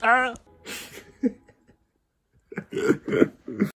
啊。